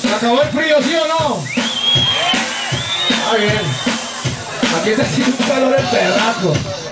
¿Se acabó el frío, sí o no? Ah, bien. Aquí está haciendo un calor el perraco.